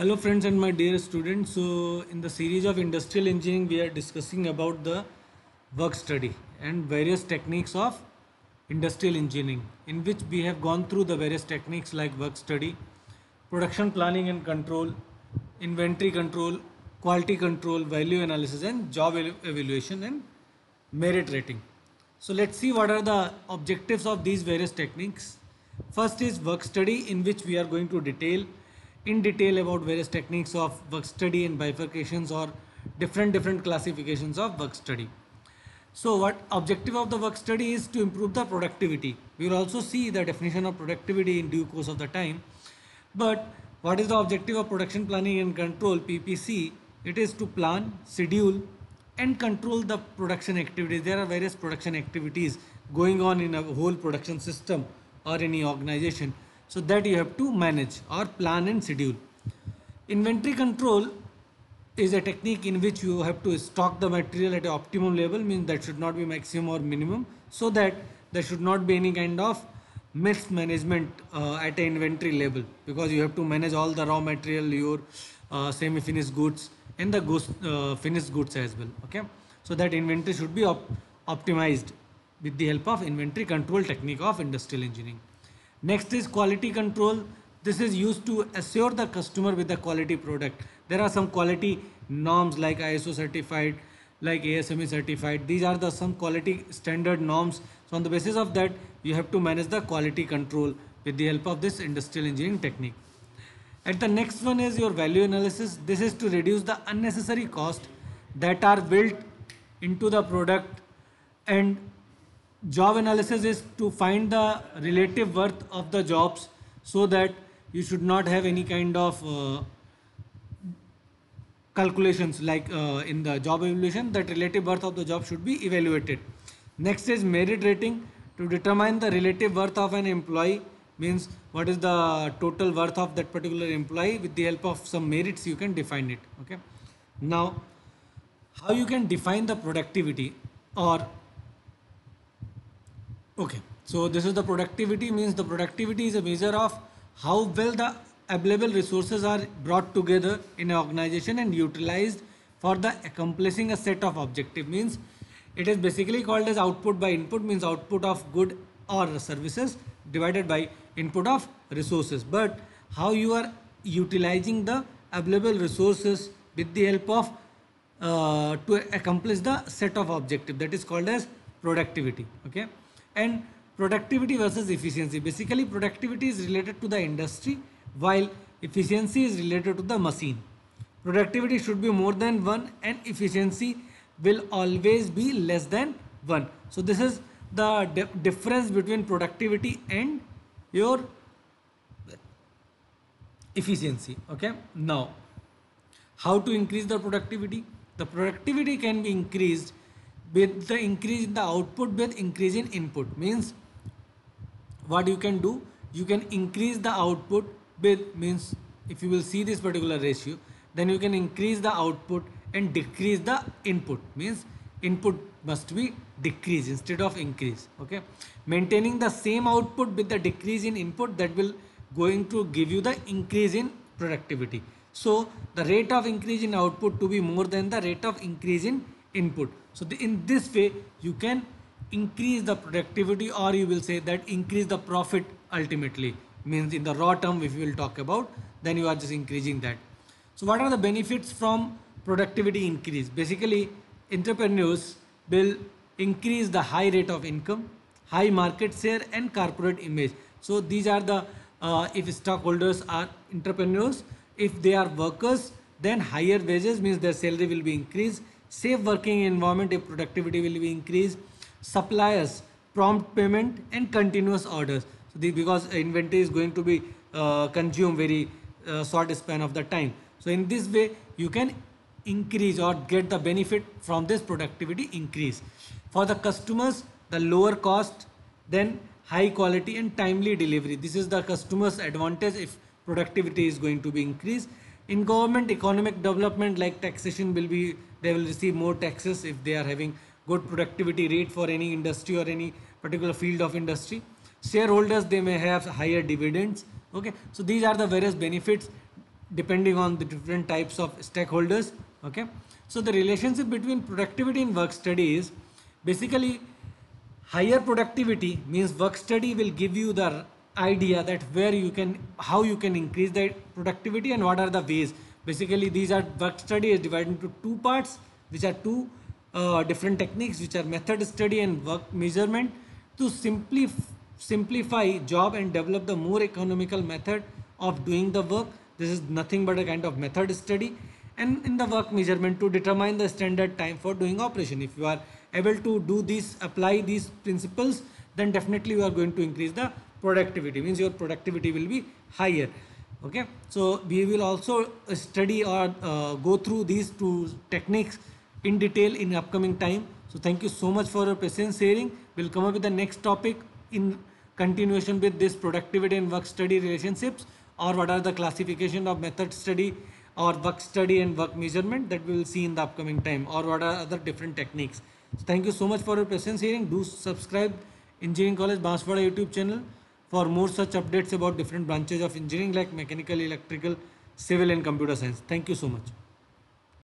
Hello friends and my dear students. So in the series of industrial engineering we are discussing about the work study and various techniques of industrial engineering in which we have gone through the various techniques like work study, production planning and control, inventory control, quality control, value analysis and job evaluation and merit rating. So let's see what are the objectives of these various techniques. First is work study in which we are going to detail in detail about various techniques of work study and bifurcations or different different classifications of work study. So what objective of the work study is to improve the productivity. We will also see the definition of productivity in due course of the time. But what is the objective of production planning and control PPC? It is to plan, schedule and control the production activities. There are various production activities going on in a whole production system or any organization. So that you have to manage or plan and schedule. Inventory control is a technique in which you have to stock the material at a optimum level means that should not be maximum or minimum so that there should not be any kind of mismanagement uh, at a inventory level because you have to manage all the raw material your uh, semi finished goods and the goods, uh, finished goods as well okay so that inventory should be op- optimized with the help of inventory control technique of industrial engineering Next is quality control. This is used to assure the customer with the quality product. There are some quality norms like ISO certified, like ASME certified. These are the some quality standard norms. So on the basis of that, you have to manage the quality control with the help of this industrial engineering technique. At the next one is your value analysis. This is to reduce the unnecessary cost that are built into the product and job analysis is to find the relative worth of the jobs so that you should not have any kind of uh, calculations like uh, in the job evaluation that relative worth of the job should be evaluated. Next is merit rating. To determine the relative worth of an employee means what is the total worth of that particular employee. With the help of some merits you can define it okay? Now how you can define the productivity or Okay, so this is the productivity means the productivity is a measure of how well the available resources are brought together in an organization and utilized for the accomplishing a set of objective means it is basically called as output by input means output of good or services divided by input of resources. But how you are utilizing the available resources with the help of uh, to accomplish the set of objective that is called as productivity. Okay and productivity versus efficiency. Basically productivity is related to the industry while efficiency is related to the machine. Productivity should be more than one and efficiency will always be less than one. So this is the difference between productivity and your efficiency. Okay? Now how to increase the productivity? The productivity can be increased with the increase in the output with increase in input. Means what you can do you can increase the output with means if you will see this particular ratio then you can increase the output and decrease the input. Means input must be decrease instead of increase okay? Maintaining the same output with the decrease in input that will going to give you the increase in productivity. So the rate of increase in output to be more than the rate of increase in input so the, in this way you can increase the productivity or you will say that increase the profit ultimately. Means in the raw term if you will talk about then you are just increasing that. So what are the benefits from productivity increase? Basically entrepreneurs will increase the high rate of income high market share and corporate image. So these are the uh, if stockholders are entrepreneurs if they are workers then higher wages means their salary will be increased safe working environment if productivity will be increased. Suppliers prompt payment and continuous orders. So the, because inventory is going to be uh, consumed very uh, short span of the time. So in this way you can increase or get the benefit from this productivity increase. For the customers the lower cost then high quality and timely delivery. This is the customer's advantage if productivity is going to be increased. In government economic development like taxation will be they will receive more taxes if they are having good productivity rate for any industry or any particular field of industry. Shareholders they may have higher dividends okay? So these are the various benefits depending on the different types of stakeholders okay? So the relationship between productivity and work study is basically higher productivity means work study will give you the idea that where you can how you can increase the productivity and what are the ways basically these are work study is divided into two parts which are two uh, different techniques which are method study and work measurement. To simply simplify job and develop the more economical method of doing the work this is nothing but a kind of method study. And in the work measurement to determine the standard time for doing operation. If you are able to do this apply these principles then definitely you are going to increase the productivity. Means your productivity will be higher okay? So we will also study or uh, go through these two techniques in detail in upcoming time. So thank you so much for your patience sharing. We'll come up with the next topic in continuation with this productivity and work study relationships or what are the classification of method study or work study and work measurement that we will see in the upcoming time or what are other different techniques. So thank you so much for your patience hearing do subscribe engineering college Banswara youtube channel for more such updates about different branches of engineering like mechanical electrical civil and computer science. Thank you so much